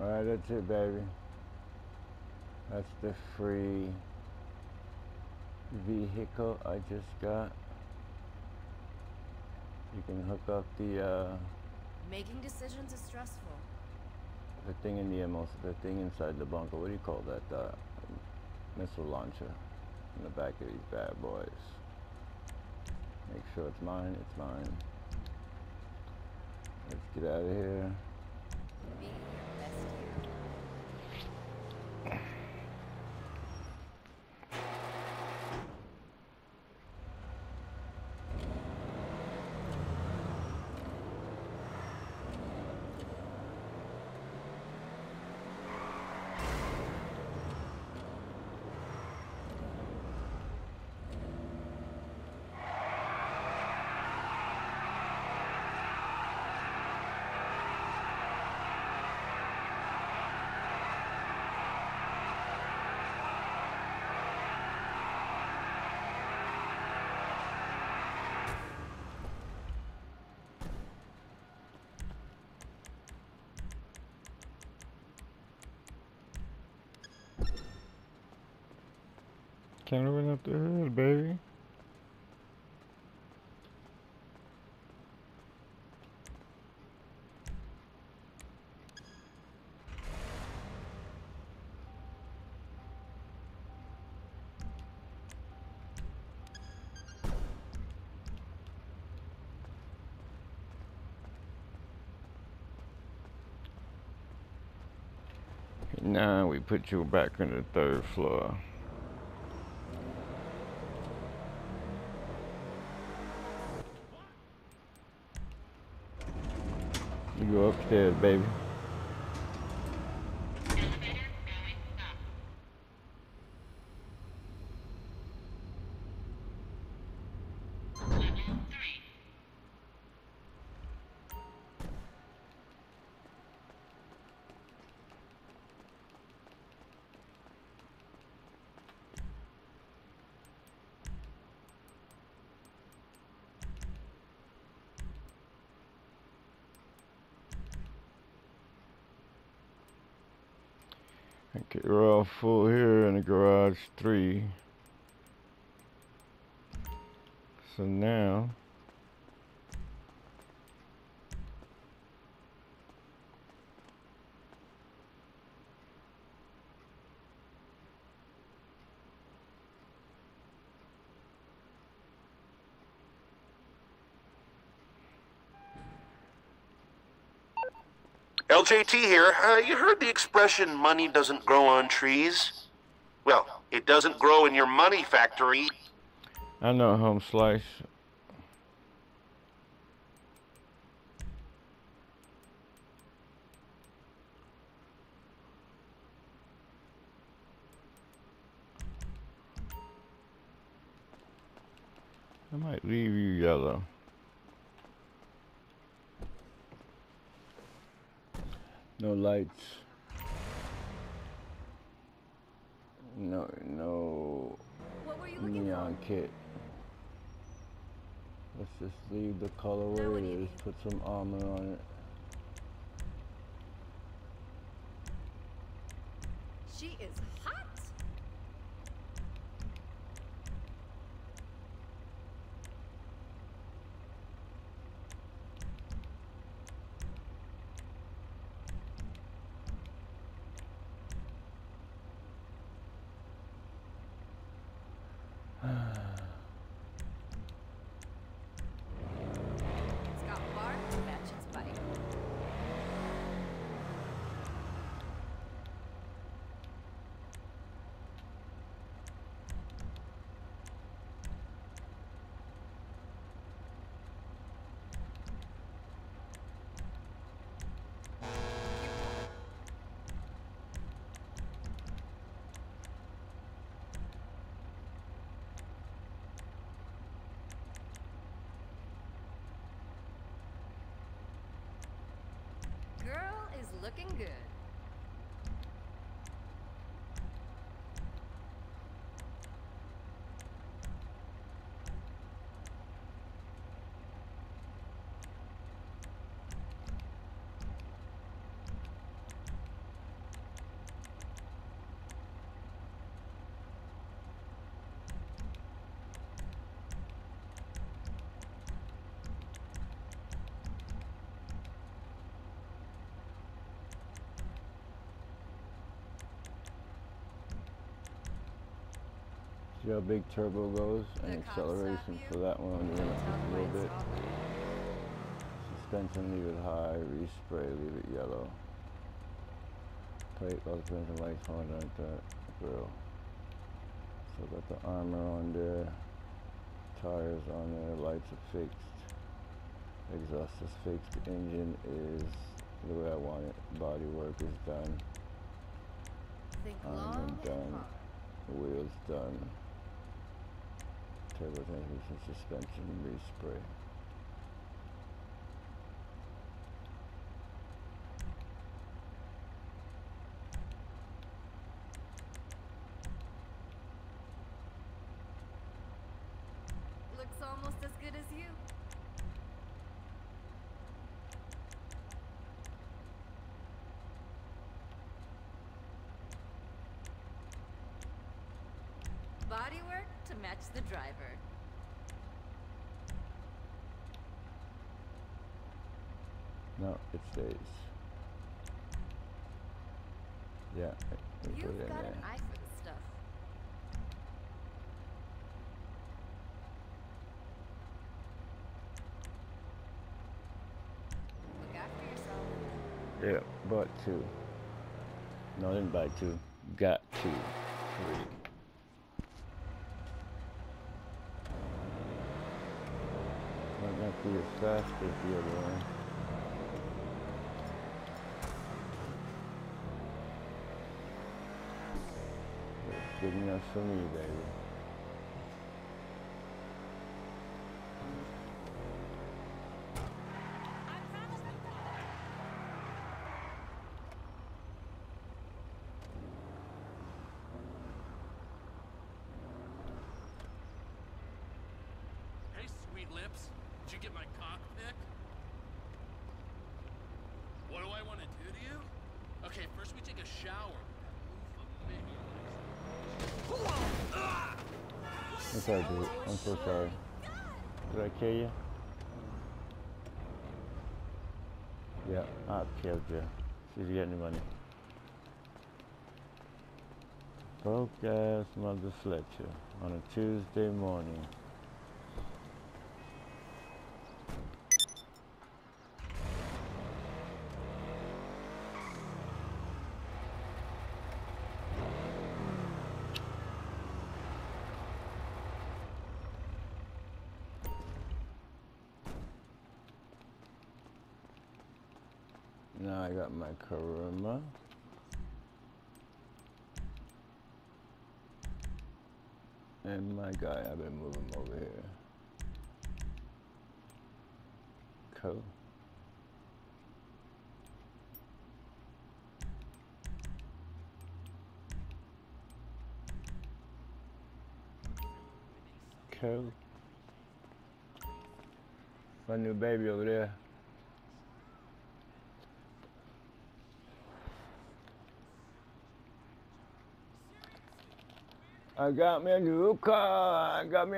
Alright, that's it, baby. That's the free vehicle I just got. You can hook up the uh, Making decisions is stressful. the thing in the most the thing inside the bunker. What do you call that? Uh, missile launcher in the back of these bad boys. Make sure it's mine. It's mine. Let's get out of here. Be your best you. Can't open up the hood, baby. Now we put you back on the third floor. Go upstairs, baby. Okay, we're all full here in the garage three. So now LJT here. Uh, you heard the expression money doesn't grow on trees? Well, it doesn't grow in your money factory. I know home slice. I might leave you yellow. No lights. No, no What were you looking neon kit. Let's just leave the color where it is. Put some armor on it. for? She is hot. It's got bark to match its bite. Girl is looking good. See how big turbo goes and acceleration for that one yeah, them a little bit. Suspension leave it high, respray leave it yellow. Plate all depends on lights on like that grill. So got the armor on there, tires on there, lights are fixed, exhaust is fixed, engine is the way I want it, body work is done, long done. wheels done, turbo transmission, suspension, and respray. Looks almost as good as you. Bodywork to match the driver. No, it stays. Yeah, we You've it in got an there. eye for the stuff. Look after yourself. Yeah, bought two. No, I didn't buy two. Got two. Three. Might not be as fast as the other one. It's good enough for me, baby. Hey, sweet lips. Did you get my cockpit? What do I want to do to you? Okay, first we take a shower. Sorry, dude. I'm so sorry. Did I kill you? Yeah, I killed you. If you get any money. Broke ass mother Fletcher on a Tuesday morning. Now I got my Kuruma. And my guy, I've been moving over here. Cool. Cool. My new baby over there. I got me a new car. I got